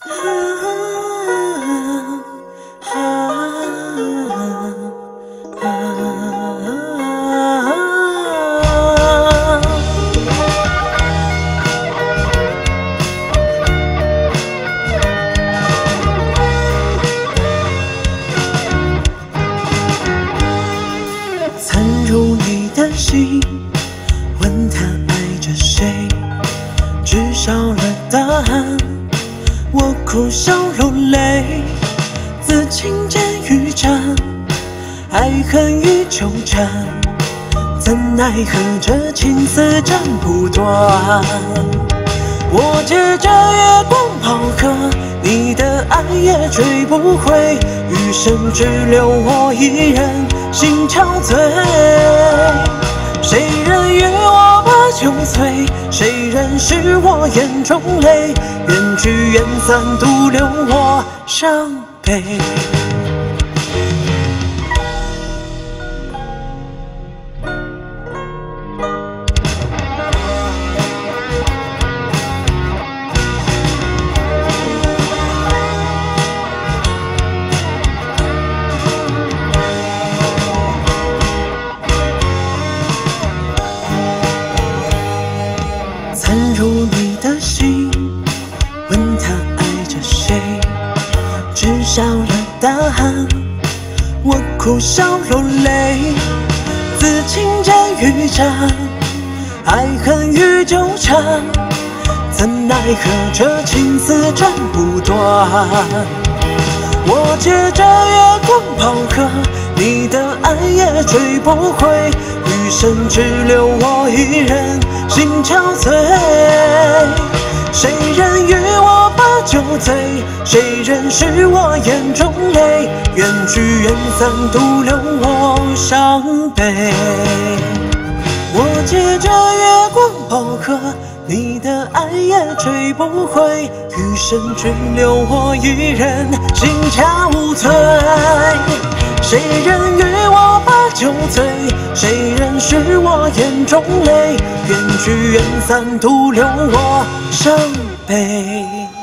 参入你的心，我苦笑流泪，自情监狱战，爱恨与纠缠，怎奈何这情丝斩不断。我借着月光抛客，你的爱也追不回，余生只留我一人心憔悴。谁谁人是我眼中泪？缘聚缘散，独留我伤悲。了答案。我苦笑流泪，自情监狱战，爱恨与纠缠，怎奈何这情丝斩不断。我借着月光抛客，你的爱也追不回，余生只留我一人心憔悴。谁人与我把酒醉？谁人是我眼中泪？缘聚缘散，独留我伤悲。我借着月光宝盒，你的爱也追不回，余生只留我一人心憔悴。谁人眼中泪？缘聚缘散，徒留我伤悲。